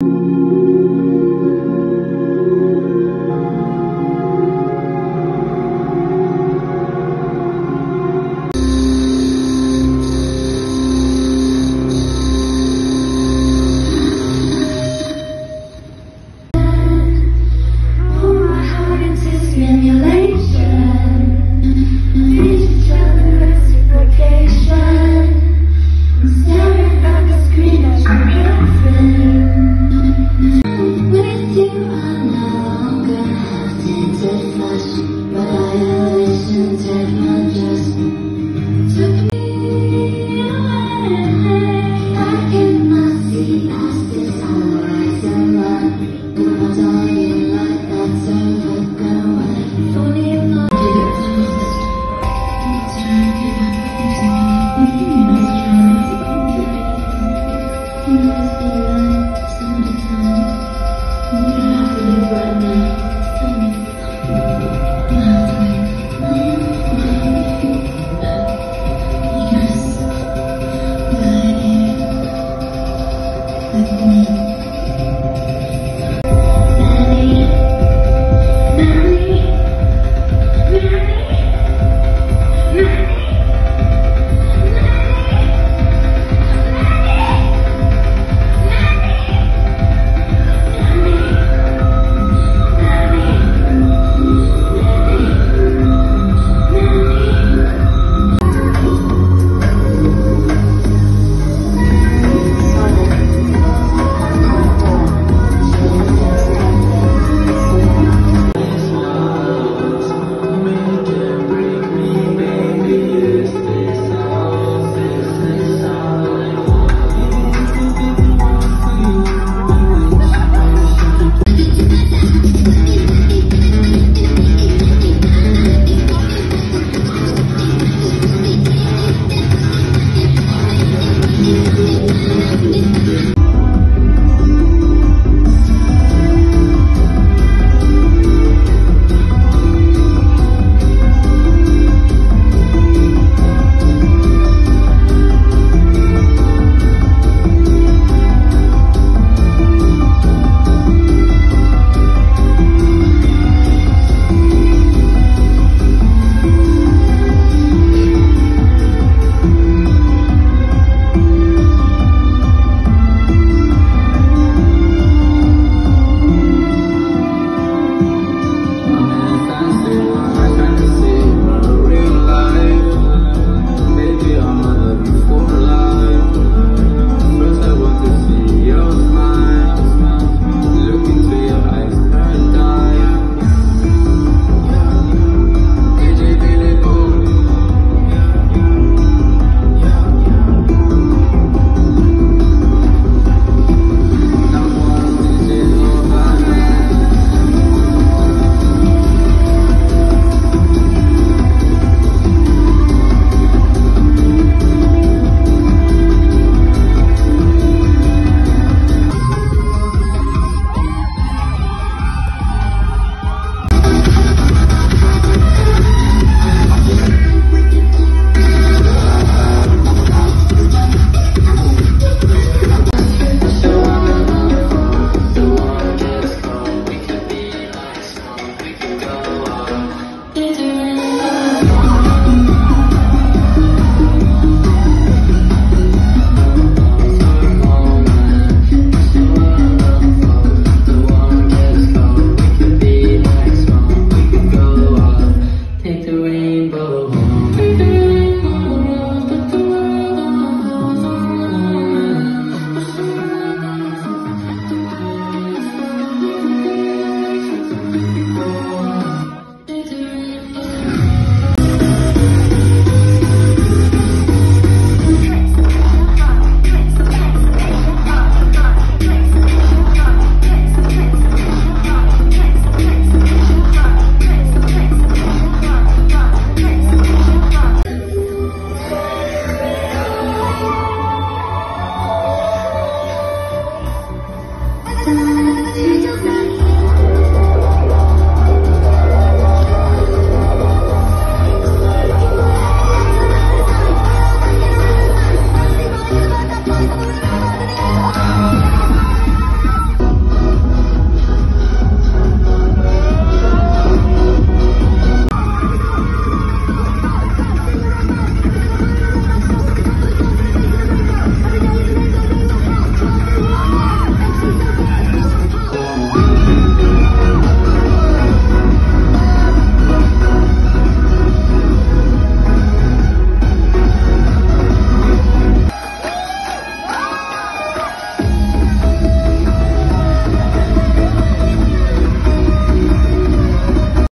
you. 嗯。